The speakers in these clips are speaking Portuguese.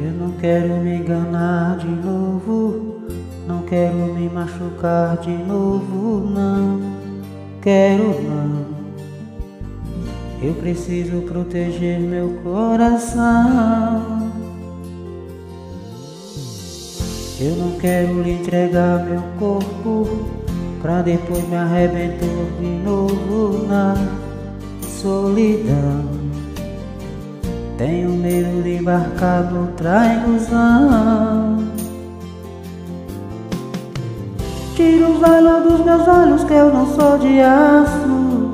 Eu não quero me enganar de novo, não quero me machucar de novo, não quero não. Eu preciso proteger meu coração. Eu não quero lhe entregar meu corpo pra depois me arrebentar de novo na solidão. Tenho medo de embarcar noutra ilusão. Tira o velo dos meus olhos que eu não sou de aço.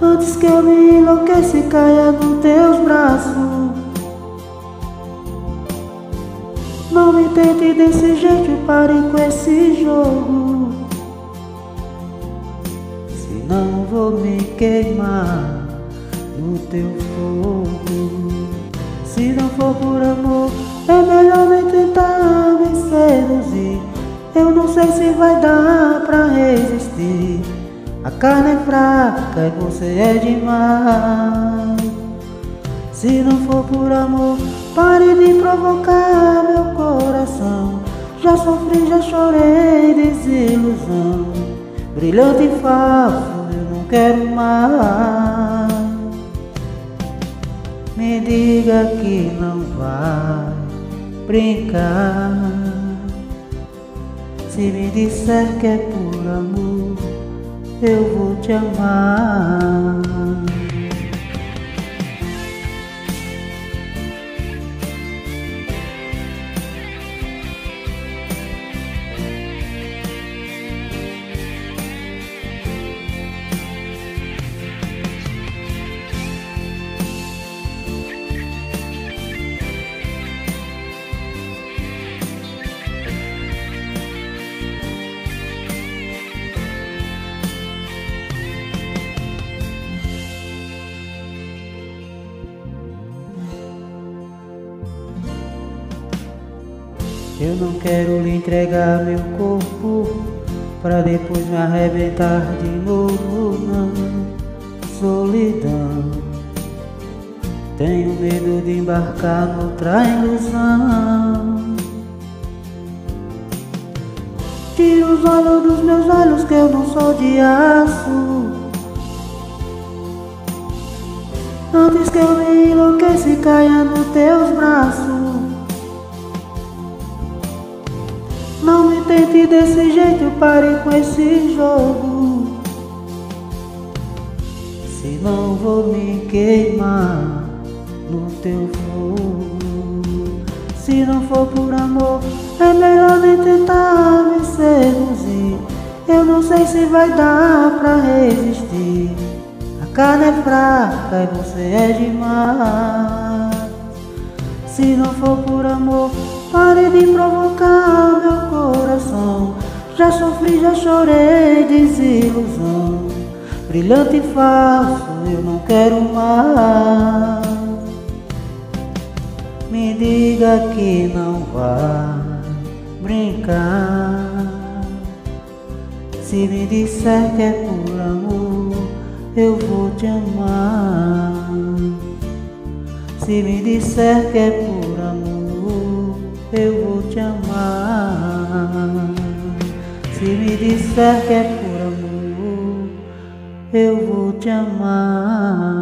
Antes que eu me enlouqueça e caia nos teus braços. Não me tente desse jeito e pare com esse jogo. Senão vou me queimar no teu fogo. Se não for por amor, é melhor nem tentar me seduzir. Eu não sei se vai dar pra resistir. A carne é fraca e você é demais. Se não for por amor, pare de provocar meu coração. Já sofri, já chorei desilusão. Brilhante e falso, eu não quero mais. Que não vai brincar. Se me disser que é por amor, eu vou te amar. Eu não quero lhe entregar meu corpo Pra depois me arrebentar de novo Não, solidão. Tenho medo de embarcar noutra ilusão. Tira os olhos dos meus olhos que eu não sou de aço. Antes que eu me enlouqueça e caia nos teus braços Tente desse jeito, pare com esse jogo. Senão vou me queimar no teu fogo. Se não for por amor, é melhor nem tentar me seduzir. Eu não sei se vai dar pra resistir. A carne é fraca e você é demais. Se não for por amor, pare de provocar. Já sofri, já chorei, desilusão. Brilhante e falso, eu não quero mais. Me diga que não vai brincar. Se me disser que é por amor, eu vou te amar. Se me disser que é por amor, eu vou Se me disser que é por amor, eu vou te amar.